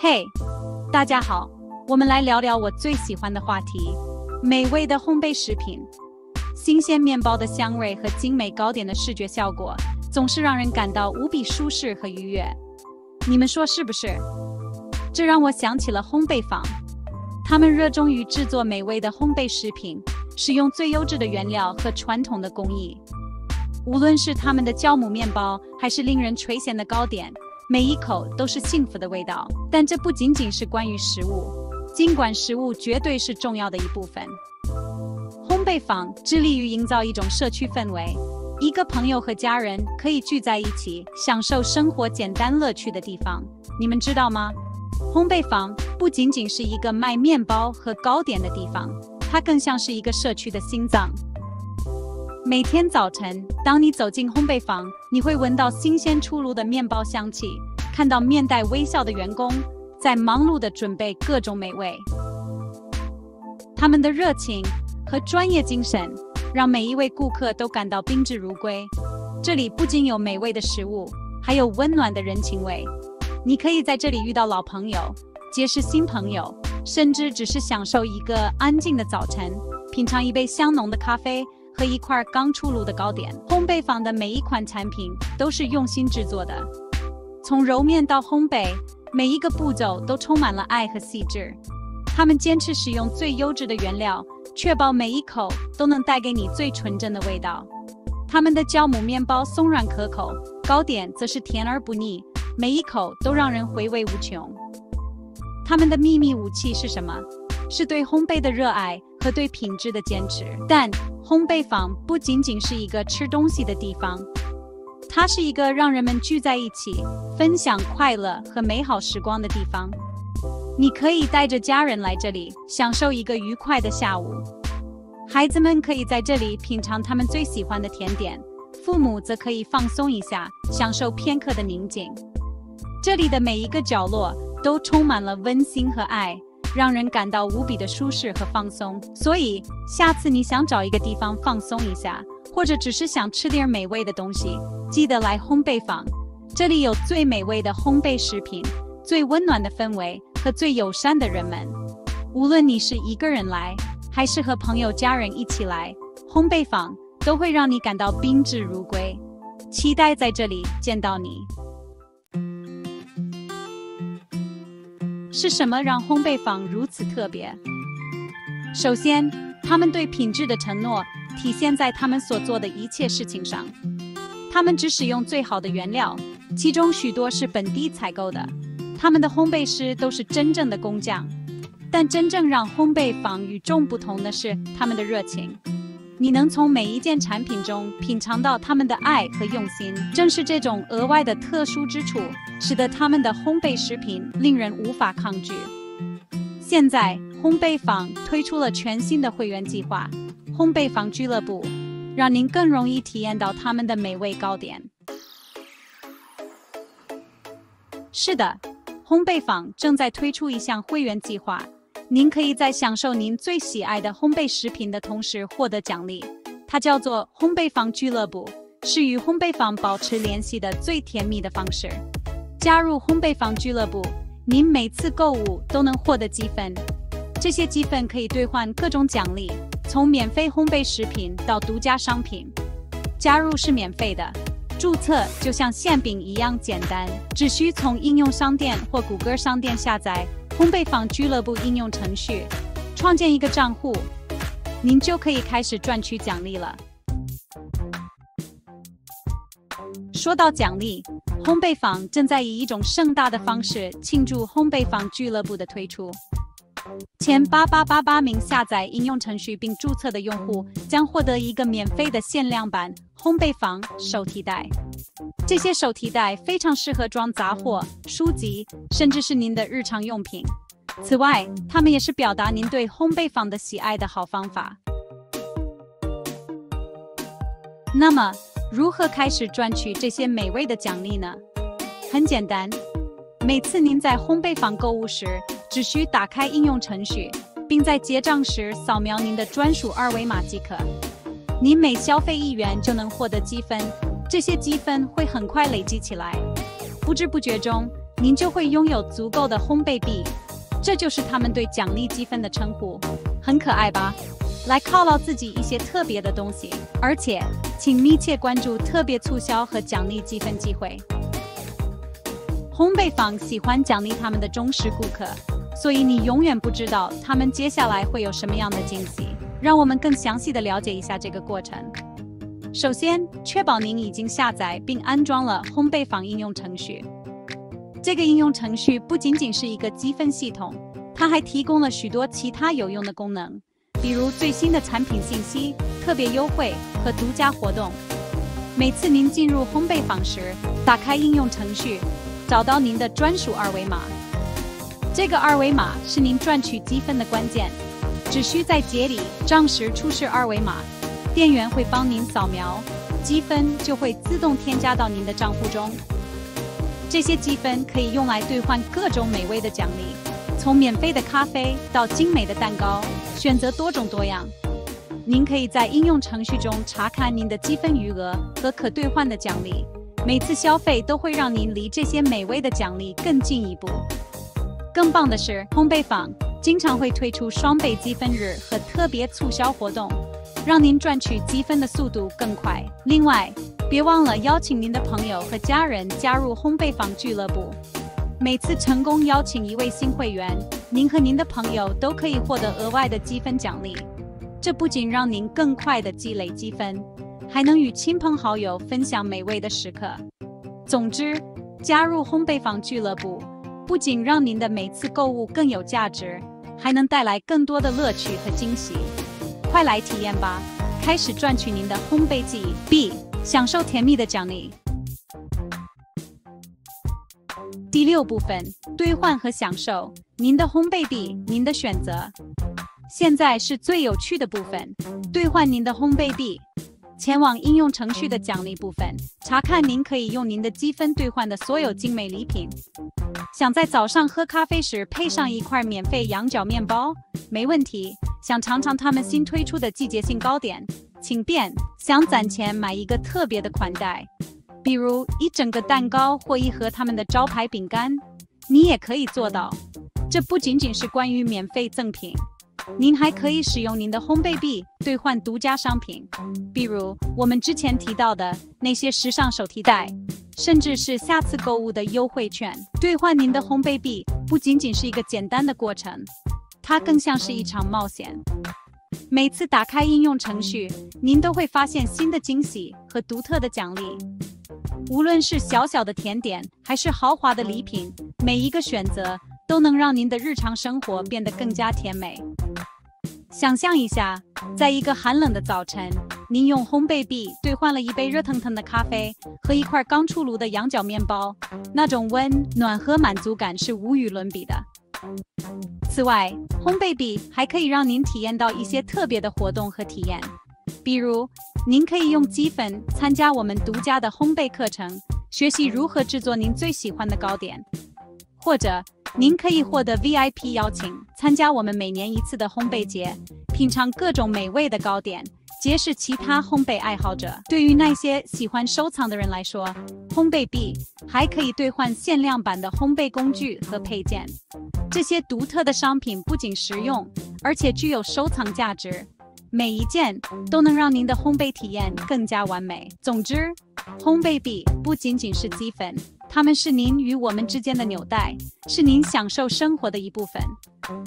嘿，大家好，我们来聊聊我最喜欢的话题——美味的烘焙食品。新鲜面包的香味和精美糕点的视觉效果，总是让人感到无比舒适和愉悦。你们说是不是？这让我想起了烘焙坊，他们热衷于制作美味的烘焙食品，使用最优质的原料和传统的工艺。无论是他们的酵母面包，还是令人垂涎的糕点。每一口都是幸福的味道，但这不仅仅是关于食物，尽管食物绝对是重要的一部分。烘焙坊致力于营造一种社区氛围，一个朋友和家人可以聚在一起，享受生活简单乐趣的地方。你们知道吗？烘焙坊不仅仅是一个卖面包和糕点的地方，它更像是一个社区的心脏。每天早晨，当你走进烘焙坊，你会闻到新鲜出炉的面包香气，看到面带微笑的员工在忙碌地准备各种美味。他们的热情和专业精神让每一位顾客都感到宾至如归。这里不仅有美味的食物，还有温暖的人情味。你可以在这里遇到老朋友，结识新朋友，甚至只是享受一个安静的早晨，品尝一杯香浓的咖啡。和一块刚出炉的糕点，烘焙坊的每一款产品都是用心制作的。从揉面到烘焙，每一个步骤都充满了爱和细致。他们坚持使用最优质的原料，确保每一口都能带给你最纯正的味道。他们的酵母面包松软可口，糕点则是甜而不腻，每一口都让人回味无穷。他们的秘密武器是什么？是对烘焙的热爱和对品质的坚持。但烘焙坊不仅仅是一个吃东西的地方，它是一个让人们聚在一起、分享快乐和美好时光的地方。你可以带着家人来这里，享受一个愉快的下午。孩子们可以在这里品尝他们最喜欢的甜点，父母则可以放松一下，享受片刻的宁静。这里的每一个角落都充满了温馨和爱。让人感到无比的舒适和放松，所以下次你想找一个地方放松一下，或者只是想吃点美味的东西，记得来烘焙坊。这里有最美味的烘焙食品、最温暖的氛围和最友善的人们。无论你是一个人来，还是和朋友家人一起来，烘焙坊都会让你感到宾至如归。期待在这里见到你。是什么让烘焙坊如此特别？首先，他们对品质的承诺体现在他们所做的一切事情上。他们只使用最好的原料，其中许多是本地采购的。他们的烘焙师都是真正的工匠。但真正让烘焙坊与众不同的是他们的热情。你能从每一件产品中品尝到他们的爱和用心。正是这种额外的特殊之处，使得他们的烘焙食品令人无法抗拒。现在，烘焙坊推出了全新的会员计划——烘焙坊俱乐部，让您更容易体验到他们的美味糕点。是的，烘焙坊正在推出一项会员计划。您可以在享受您最喜爱的烘焙食品的同时获得奖励，它叫做烘焙坊俱乐部，是与烘焙坊保持联系的最甜蜜的方式。加入烘焙坊俱乐部，您每次购物都能获得积分，这些积分可以兑换各种奖励，从免费烘焙食品到独家商品。加入是免费的，注册就像馅饼一样简单，只需从应用商店或谷歌商店下载。烘焙坊俱乐部应用程序，创建一个账户，您就可以开始赚取奖励了。说到奖励，烘焙坊正在以一种盛大的方式庆祝烘焙坊俱乐部的推出。前八八八八名下载应用程序并注册的用户将获得一个免费的限量版烘焙坊手提袋。这些手提袋非常适合装杂货、书籍，甚至是您的日常用品。此外，它们也是表达您对烘焙坊的喜爱的好方法。那么，如何开始赚取这些美味的奖励呢？很简单，每次您在烘焙坊购物时，只需打开应用程序，并在结账时扫描您的专属二维码即可。您每消费一元就能获得积分，这些积分会很快累积起来。不知不觉中，您就会拥有足够的烘焙币。这就是他们对奖励积分的称呼，很可爱吧？来犒劳自己一些特别的东西，而且请密切关注特别促销和奖励积分机会。烘焙坊喜欢奖励他们的忠实顾客，所以你永远不知道他们接下来会有什么样的惊喜。让我们更详细的了解一下这个过程。首先，确保您已经下载并安装了烘焙坊应用程序。这个应用程序不仅仅是一个积分系统，它还提供了许多其他有用的功能，比如最新的产品信息、特别优惠和独家活动。每次您进入烘焙坊时，打开应用程序，找到您的专属二维码。这个二维码是您赚取积分的关键。只需在结里账时出示二维码，店员会帮您扫描，积分就会自动添加到您的账户中。这些积分可以用来兑换各种美味的奖励，从免费的咖啡到精美的蛋糕，选择多种多样。您可以在应用程序中查看您的积分余额和可兑换的奖励，每次消费都会让您离这些美味的奖励更进一步。更棒的是，烘焙坊经常会推出双倍积分日和特别促销活动，让您赚取积分的速度更快。另外，别忘了邀请您的朋友和家人加入烘焙坊俱乐部。每次成功邀请一位新会员，您和您的朋友都可以获得额外的积分奖励。这不仅让您更快地积累积分，还能与亲朋好友分享美味的时刻。总之，加入烘焙坊俱乐部，不仅让您的每次购物更有价值，还能带来更多的乐趣和惊喜。快来体验吧！开始赚取您的烘焙记忆。B 享受甜蜜的奖励。第六部分：兑换和享受您的烘焙币，您的选择。现在是最有趣的部分：兑换您的烘焙币。前往应用程序的奖励部分，查看您可以用您的积分兑换的所有精美礼品。想在早上喝咖啡时配上一块免费羊角面包？没问题。想尝尝他们新推出的季节性糕点？请便。想攒钱买一个特别的款待，比如一整个蛋糕或一盒他们的招牌饼干？你也可以做到。这不仅仅是关于免费赠品。您还可以使用您的烘焙币兑换独家商品，比如我们之前提到的那些时尚手提袋，甚至是下次购物的优惠券。兑换您的烘焙币不仅仅是一个简单的过程，它更像是一场冒险。每次打开应用程序，您都会发现新的惊喜和独特的奖励。无论是小小的甜点，还是豪华的礼品，每一个选择都能让您的日常生活变得更加甜美。想象一下，在一个寒冷的早晨，您用烘焙币兑换了一杯热腾腾的咖啡和一块刚出炉的羊角面包，那种温暖和满足感是无与伦比的。此外，烘焙币还可以让您体验到一些特别的活动和体验，比如，您可以用积分参加我们独家的烘焙课程，学习如何制作您最喜欢的糕点。或者，您可以获得 VIP 邀请，参加我们每年一次的烘焙节，品尝各种美味的糕点，结识其他烘焙爱好者。对于那些喜欢收藏的人来说，烘焙币还可以兑换限量版的烘焙工具和配件。这些独特的商品不仅实用，而且具有收藏价值。每一件都能让您的烘焙体验更加完美。总之，烘焙币不仅仅是积分，它们是您与我们之间的纽带，是您享受生活的一部分。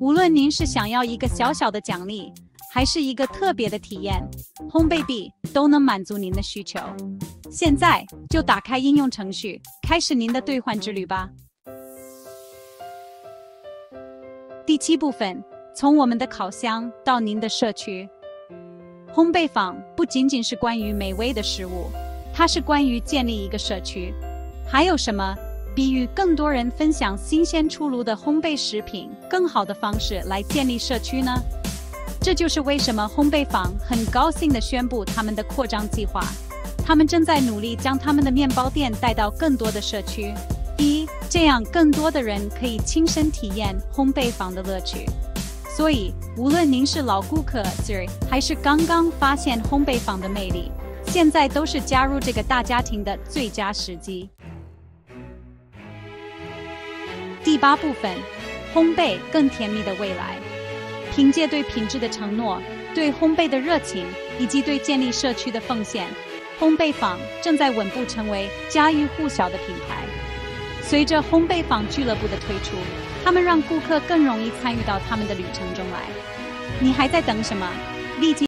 无论您是想要一个小小的奖励，还是一个特别的体验，烘焙币都能满足您的需求。现在就打开应用程序，开始您的兑换之旅吧。第七部分，从我们的烤箱到您的社区。烘焙坊不仅仅是关于美味的食物，它是关于建立一个社区。还有什么比与更多人分享新鲜出炉的烘焙食品更好的方式来建立社区呢？这就是为什么烘焙坊很高兴地宣布他们的扩张计划。他们正在努力将他们的面包店带到更多的社区，一这样更多的人可以亲身体验烘焙坊的乐趣。所以，无论您是老顾客 Siri 还是刚刚发现烘焙坊的魅力，现在都是加入这个大家庭的最佳时机。第八部分，烘焙更甜蜜的未来。凭借对品质的承诺、对烘焙的热情以及对建立社区的奉献，烘焙坊正在稳步成为家喻户晓的品牌。随着烘焙坊俱乐部的推出，他们让顾客更容易参与到他们的旅程中来。你还在等什么？立即！